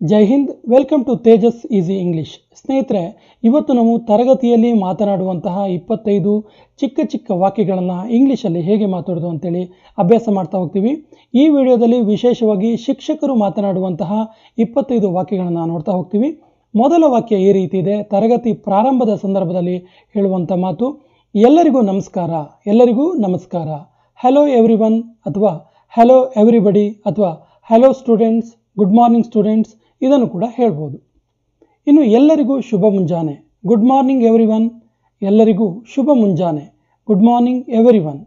Jai Hind, welcome to Tejas easy English. ಸ್ನೇಹಿತರೆ, ಇವತ್ತು ನಾವು ತರಗತಿಯಲ್ಲಿ ಮಾತನಾಡುವಂತಹ ಇಪ್ಪತ್ತೈದು ಚಿಕ್ಕ ಚಿಕ್ಕ ವಾಕ್ಯಗಳನ್ನು ಇಂಗ್ಲೀಷಲ್ಲಿ ಹೇಗೆ ಮಾತಾಡೋದು ಅಂತೇಳಿ ಅಭ್ಯಾಸ ಮಾಡ್ತಾ ಹೋಗ್ತೀವಿ. ಈ ವಿಡಿಯೋದಲ್ಲಿ ವಿಶೇಷವಾಗಿ ಶಿಕ್ಷಕರು ಮಾತನಾಡುವಂತಹ ಇಪ್ಪತ್ತೈದು ವಾಕ್ಯಗಳನ್ನು ನೋಡ್ತಾ ಹೋಗ್ತೀವಿ. ಮೊದಲ ವಾಕ್ಯ ಈ ರೀತಿ ಇದೆ. ತರಗತಿ ಪ್ರಾರಂಭದ ಸಂದರ್ಭದಲ್ಲಿ ಹೇಳುವಂಥ ಮಾತು, ಎಲ್ಲರಿಗೂ ನಮಸ್ಕಾರ ಎಲ್ಲರಿಗೂ ನಮಸ್ಕಾರ. ಹಲೋ ಎವ್ರಿ ಅಥವಾ ಹಲೋ ಎವ್ರಿಬಡಿ ಅಥವಾ hello students good morning students ಇದನ್ನು ಕೂಡ ಹೇಳ್ಬೋದು. ಇನ್ನು ಎಲ್ಲರಿಗೂ ಶುಭ ಮುಂಜಾನೆ. ಗುಡ್ ಮಾರ್ನಿಂಗ್ ಎವ್ರಿ ಎಲ್ಲರಿಗೂ ಶುಭ ಮುಂಜಾನೆ. ಗುಡ್ ಮಾರ್ನಿಂಗ್ ಎವ್ರಿ ಒನ್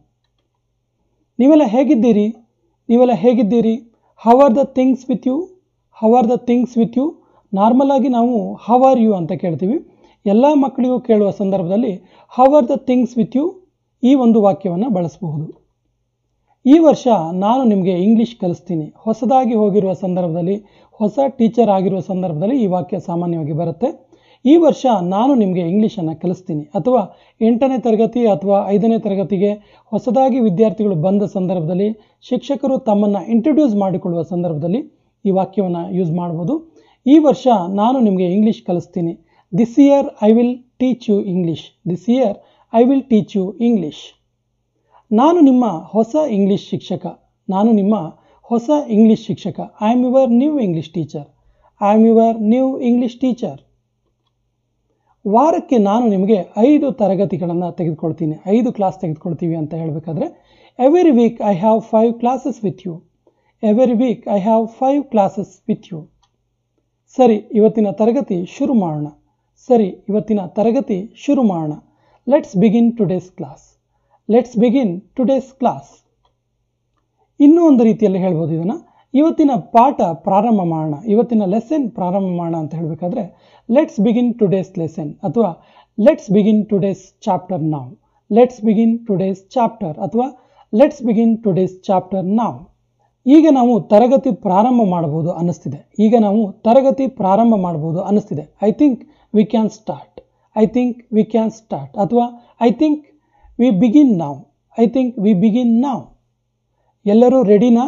ನೀವೆಲ್ಲ ಹೇಗಿದ್ದೀರಿ? ನೀವೆಲ್ಲ ಹೇಗಿದ್ದೀರಿ? How are the things with you how are the things with you normal ಆಗಿ ನಾವು ಹವ್ ಆರ್ ಯು ಅಂತ ಕೇಳ್ತೀವಿ. ಎಲ್ಲ ಮಕ್ಕಳಿಗೂ ಕೇಳುವ ಸಂದರ್ಭದಲ್ಲಿ how are the things with you ಈ ಒಂದು ವಾಕ್ಯವನ್ನು ಬಳಸಬಹುದು. ಈ ವರ್ಷ ನಾನು ನಿಮಗೆ ಇಂಗ್ಲೀಷ್ ಕಲಿಸ್ತೀನಿ. ಹೊಸದಾಗಿ ಹೋಗಿರುವ ಸಂದರ್ಭದಲ್ಲಿ, ಹೊಸ ಟೀಚರ್ ಆಗಿರುವ ಸಂದರ್ಭದಲ್ಲಿ ಈ ವಾಕ್ಯ ಸಾಮಾನ್ಯವಾಗಿ ಬರುತ್ತೆ. ಈ ವರ್ಷ ನಾನು ನಿಮಗೆ ಇಂಗ್ಲೀಷನ್ನು ಕಲಿಸ್ತೀನಿ. ಅಥವಾ ಎಂಟನೇ ತರಗತಿ ಅಥವಾ ಐದನೇ ತರಗತಿಗೆ ಹೊಸದಾಗಿ ವಿದ್ಯಾರ್ಥಿಗಳು ಬಂದ ಸಂದರ್ಭದಲ್ಲಿ, ಶಿಕ್ಷಕರು ತಮ್ಮನ್ನು ಇಂಟ್ರೊಡ್ಯೂಸ್ ಮಾಡಿಕೊಳ್ಳುವ ಸಂದರ್ಭದಲ್ಲಿ ಈ ವಾಕ್ಯವನ್ನು ಯೂಸ್ ಮಾಡ್ಬೋದು. ಈ ವರ್ಷ ನಾನು ನಿಮಗೆ English ಕಲಿಸ್ತೀನಿ. This year I will teach you English this year I will teach you English ನಾನು ನಿಮ್ಮ ಹೊಸ ಇಂಗ್ಲಿಷ್ ಶಿಕ್ಷಕ. ನಾನು ನಿಮ್ಮ ಹೊಸ ಇಂಗ್ಲಿಷ್ ಶಿಕ್ಷಕ. I am your new English teacher I am your new English teacher ವಾರಕ್ಕೆ ನಾನು ನಿಮಗೆ ಐದು ತರಗತಿಗಳನ್ನು ತೆಗೆದುಕೊಳ್ತೀನಿ. ಐದು ಕ್ಲಾಸ್ ತೆಗೆದುಕೊಳ್ತೀವಿ ಅಂತ ಹೇಳಬೇಕಾದ್ರೆ every week I have five classes with you every week I have five classes with you ಸರಿ, ಇವತ್ತಿನ ತರಗತಿ ಶುರು ಮಾಡೋಣ. ಸರಿ, ಇವತ್ತಿನ ತರಗತಿ ಶುರು ಮಾಡೋಣ. Let's begin today's class let's begin today's class ಇನ್ನೂ ಒಂದು ರೀತಿಯಲ್ಲಿ ಹೇಳ್ಬೋದು ಇದನ್ನು. ಇವತ್ತಿನ ಪಾಠ ಪ್ರಾರಂಭ ಮಾಡೋಣ. ಇವತ್ತಿನ ಲೆಸನ್ ಪ್ರಾರಂಭ ಮಾಡೋಣ ಅಂತ ಹೇಳಬೇಕಾದ್ರೆ ಲೆಟ್ಸ್ ಬಿಗಿನ್ ಟುಡೇಸ್ ಲೆಸನ್ ಅಥವಾ ಲೆಟ್ಸ್ ಬಿಗಿನ್ ಟುಡೇಸ್ ಚಾಪ್ಟರ್ ನಾವ್ ಲೆಟ್ಸ್ ಬಿಗಿನ್ ಟುಡೇಸ್ ಚಾಪ್ಟರ್ ಅಥವಾ ಲೆಟ್ಸ್ ಬಿಗಿನ್ ಟುಡೇಸ್ ಚಾಪ್ಟರ್ ನಾವ್ ಈಗ ನಾವು ತರಗತಿ ಪ್ರಾರಂಭ ಮಾಡಬಹುದು ಅನ್ನಿಸ್ತಿದೆ. ಈಗ ನಾವು ತರಗತಿ ಪ್ರಾರಂಭ ಮಾಡಬಹುದು ಅನ್ನಿಸ್ತಿದೆ. I think we can start I think we can start ಅಥವಾ ಐ ಥಿಂಕ್ ವಿ ಬಿಗಿನ್ ನಾವು ಐ ಥಿಂಕ್ ವಿ ಬಿಗಿನ್ ನಾವು ಎಲ್ಲರೂ ರೆಡಿನಾ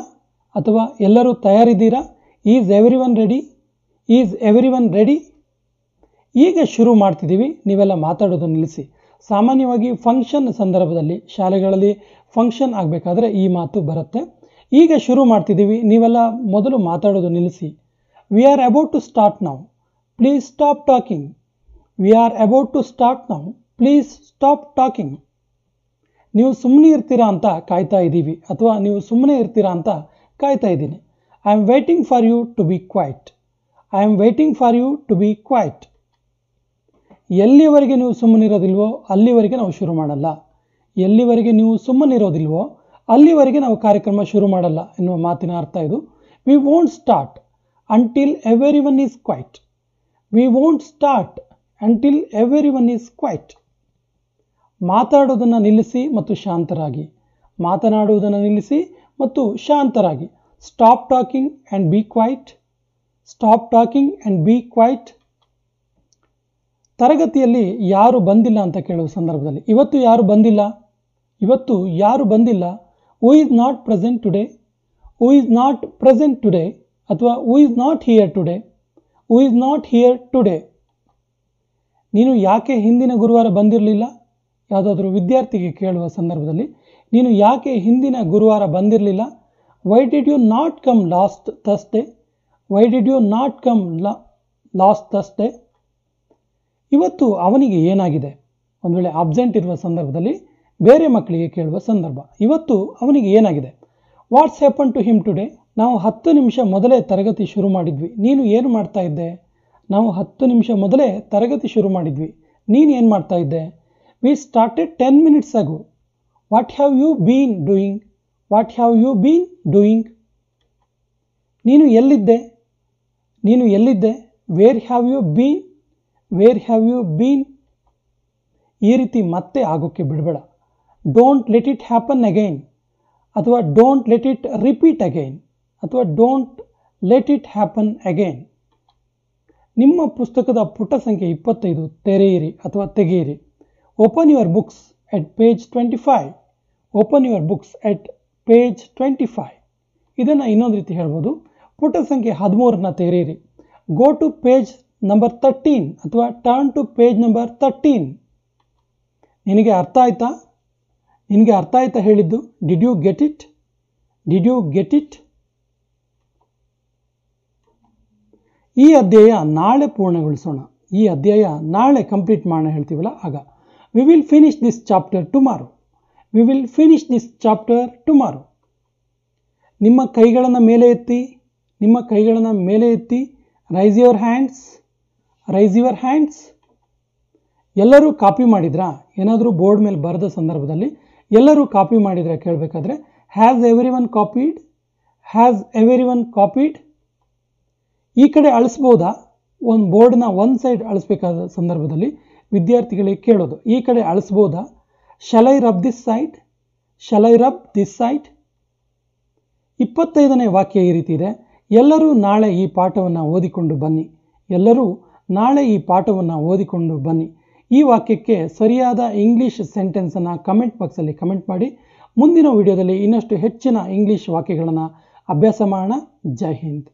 ಅಥವಾ ಎಲ್ಲರೂ ತಯಾರಿದ್ದೀರಾ? Is everyone ready is everyone ready ಈಗ ಶುರು ಮಾಡ್ತಿದ್ದೀವಿ. ನೀವೆಲ್ಲ ಮಾತಾಡೋದು ನಿಲ್ಲಿಸಿ. ಸಾಮಾನ್ಯವಾಗಿ ಫಂಕ್ಷನ್ ಸಂದರ್ಭದಲ್ಲಿ, ಶಾಲೆಗಳಲ್ಲಿ ಫಂಕ್ಷನ್ ಆಗಬೇಕಾದ್ರೆ ಈ ಮಾತು ಬರುತ್ತೆ. ಈಗ ಶುರು ಮಾಡ್ತಿದ್ದೀವಿ. ನೀವೆಲ್ಲ ಮೊದಲು ಮಾತಾಡೋದು ನಿಲ್ಲಿಸಿ. We are about to start ನಾವು please stop talking we are about to start ನಾವು ಪ್ಲೀಸ್ ಸ್ಟಾಪ್ ಟಾಕಿಂಗ್ ನೀವು ಸುಮ್ಮನೆ ಇರ್ತೀರಾ ಅಂತ ಕಾಯ್ತಾ ಇದ್ದೀವಿ, ಅಥವಾ ನೀವು ಸುಮ್ಮನೆ ಇರ್ತೀರಾ ಅಂತ ಕಾಯ್ತಾ ಇದ್ದೀನಿ. I am waiting for you to be quiet I am waiting for you to be quiet ಎಲ್ಲಿವರೆಗೆ ನೀವು ಸುಮ್ಮನಿರೋದಿಲ್ವೋ ಅಲ್ಲಿವರೆಗೆ ನಾವು ಶುರು ಮಾಡಲ್ಲ. ಎಲ್ಲಿವರೆಗೆ ನೀವು ಸುಮ್ಮನಿರೋದಿಲ್ವೋ ಅಲ್ಲಿವರೆಗೆ ನಾವು ಕಾರ್ಯಕ್ರಮ ಶುರು ಮಾಡಲ್ಲ ಎನ್ನುವ ಮಾತಿನ ಅರ್ಥ ಇದು. We won't start until every one is quiet we won't start until every one is quiet ಮಾತಾಡೋದನ್ನು ನಿಲ್ಲಿಸಿ ಮತ್ತು ಶಾಂತರಾಗಿ. ಮಾತನಾಡುವುದನ್ನು ನಿಲ್ಲಿಸಿ ಮತ್ತು ಶಾಂತರಾಗಿ. Stop talking and be quiet stop talking and be quiet ತರಗತಿಯಲ್ಲಿ ಯಾರು ಬಂದಿಲ್ಲ ಅಂತ ಕೇಳುವ ಸಂದರ್ಭದಲ್ಲಿ, ಇವತ್ತು ಯಾರು ಬಂದಿಲ್ಲ? ಇವತ್ತು ಯಾರು ಬಂದಿಲ್ಲ? Who is not present today who is not present today ಅಥವಾ who is not here today who is not here today ನೀನು ಯಾಕೆ ಹಿಂದಿನ ಗುರುವಾರ ಬಂದಿರಲಿಲ್ಲ? ಯಾವುದಾದ್ರೂ ವಿದ್ಯಾರ್ಥಿಗೆ ಕೇಳುವ ಸಂದರ್ಭದಲ್ಲಿ, ನೀನು ಯಾಕೆ ಹಿಂದಿನ ಗುರುವಾರ ಬಂದಿರಲಿಲ್ಲ? Why did you not come last Thursday why did you not come la last Thursday ಇವತ್ತು ಅವನಿಗೆ ಏನಾಗಿದೆ? ಒಂದು ವೇಳೆ ಅಬ್ಸೆಂಟ್ ಇರುವ ಸಂದರ್ಭದಲ್ಲಿ ಬೇರೆ ಮಕ್ಕಳಿಗೆ ಕೇಳುವ ಸಂದರ್ಭ. ಇವತ್ತು ಅವನಿಗೆ ಏನಾಗಿದೆ? What's happen to him today ನಾವು ಹತ್ತು ನಿಮಿಷ ಮೊದಲೇ ತರಗತಿ ಶುರು ಮಾಡಿದ್ವಿ. ನೀನು ಏನು ಮಾಡ್ತಾ ಇದ್ದೆ? ನಾವು ಹತ್ತು ನಿಮಿಷ ಮೊದಲೇ ತರಗತಿ ಶುರು ಮಾಡಿದ್ವಿ. ನೀನು ಏನು ಮಾಡ್ತಾ ಇದ್ದೆ? We started ten minutes ago what have you been doing what have you been doing ನೀನು ಎಲ್ಲಿದ್ದೆ? ನೀನು ಎಲ್ಲಿದ್ದೆ? Where have you been where have you been ಈ ರೀತಿ ಮತ್ತೆ ಆಗೋಕ್ಕೆ ಬಿಡಬೇಡ. Don't let it happen again ಅಥವಾ don't let it repeat again ಅಥವಾ don't let it happen again ನಿಮ್ಮ ಪುಸ್ತಕದ ಪುಟ ಸಂಖ್ಯೆ ಇಪ್ಪತ್ತೈದು ತೆರೆಯಿರಿ ಅಥವಾ ತೆಗೆಯಿರಿ. Open your books at page twenty five open your books at page twenty five ಇದನ್ನು ಇನ್ನೊಂದು ರೀತಿ ಹೇಳ್ಬೋದು. ಪುಟ ಸಂಖ್ಯೆ ಹದಿಮೂರನ್ನ ತೆರೆಯಿರಿ. Go to page number thirteen ಅಥವಾ turn to page number thirteen ನಿನಗೆ ಅರ್ಥ ಆಯ್ತಾ? ನಿನಗೆ ಅರ್ಥ ಆಯ್ತಾ ಹೇಳಿದ್ದು? Did you get it did you get it ಈ ಅಧ್ಯಾಯ ನಾಳೆ ಪೂರ್ಣಗೊಳಿಸೋಣ. ಈ ಅಧ್ಯಾಯ ನಾಳೆ ಕಂಪ್ಲೀಟ್ ಮಾಡೋಣ ಹೇಳ್ತೀವಲ್ಲ ಆಗ. We will finish this chapter tomorrow we will finish this chapter tomorrow ನಿಮ್ಮ ಕೈಗಳನ್ನು ಮೇಲೆ ಎತ್ತಿ, ನಿಮ್ಮ ಕೈಗಳನ್ನು ಮೇಲೆ ಎತ್ತಿ raise your hands raise your hands ಎಲ್ಲರೂ ಕಾಪಿ ಮಾಡಿದ್ರಾ? ಏನಾದರೂ ಬೋರ್ಡ್ ಮೇಲೆ ಬರೆದ ಸಂದರ್ಭದಲ್ಲಿ ಎಲ್ಲರೂ ಕಾಪಿ ಮಾಡಿದ್ರೆ ಕೇಳಬೇಕಾದ್ರೆ? Has every one copied has every one copied ಈ ಕಡೆ ಅಳಿಸ್ಬೋದಾ? ಒಂದು ಬೋರ್ಡ್ನ ಒಂದು ಸೈಡ್ ಅಳಿಸ್ಬೇಕಾದ ಸಂದರ್ಭದಲ್ಲಿ ವಿದ್ಯಾರ್ಥಿಗಳಿಗೆ ಕೇಳೋದು. ಈ ಕಡೆ ಅಳಿಸ್ಬೋದಾ? Shall I rub this side shall I rub this side ಇಪ್ಪತ್ತೈದನೇ ವಾಕ್ಯ ಈ ರೀತಿ ಇದೆ. ಎಲ್ಲರೂ ನಾಳೆ ಈ ಪಾಠವನ್ನು ಓದಿಕೊಂಡು ಬನ್ನಿ. ಎಲ್ಲರೂ ನಾಳೆ ಈ ಪಾಠವನ್ನು ಓದಿಕೊಂಡು ಬನ್ನಿ. ಈ ವಾಕ್ಯಕ್ಕೆ ಸರಿಯಾದ ಇಂಗ್ಲೀಷ್ ಸೆಂಟೆನ್ಸನ್ನು ಕಮೆಂಟ್ ಬಾಕ್ಸಲ್ಲಿ ಕಮೆಂಟ್ ಮಾಡಿ. ಮುಂದಿನ ವಿಡಿಯೋದಲ್ಲಿ ಇನ್ನಷ್ಟು ಹೆಚ್ಚಿನ ಇಂಗ್ಲೀಷ್ ವಾಕ್ಯಗಳನ್ನು ಅಭ್ಯಾಸ ಮಾಡೋಣ. ಜೈ ಹಿಂದ್.